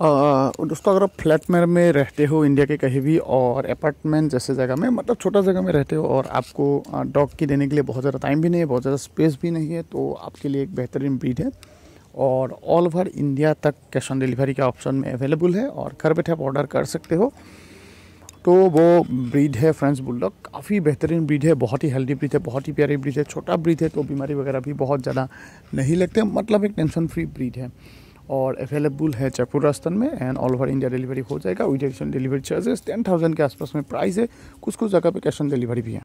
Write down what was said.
दोस्तों, अगर आप फ्लैट में में रहते हो इंडिया के कहीं भी और अपार्टमेंट जैसे जगह में मतलब छोटा जगह में रहते हो और आपको डॉग की देने के लिए बहुत ज़्यादा टाइम भी नहीं है, बहुत ज़्यादा स्पेस भी नहीं है तो आपके लिए एक बेहतरीन ब्रीड है। और ऑल ओवर इंडिया तक कैश ऑन डिलीवरी का ऑप्शन में अवेलेबल है और घर बैठे आप ऑर्डर कर सकते हो। तो वो ब्रीड है फ्रेंड्स बुलडॉग, काफ़ी बेहतरीन ब्रीड है, बहुत ही हेल्दी ब्रीड है, बहुत ही प्यारी ब्रीड है, छोटा ब्रीड है तो बीमारी वगैरह भी बहुत ज़्यादा नहीं लगते मतलब एक टेंशन फ्री ब्रीड है। और अवेलेबल है जयपुर राजस्थान में and all over India delivery हो जाएगा। With addition delivery charges ten thousand के आसपास में प्राइस है। कुछ कुछ जगह पे कैश ऑन डिलीवरी भी है।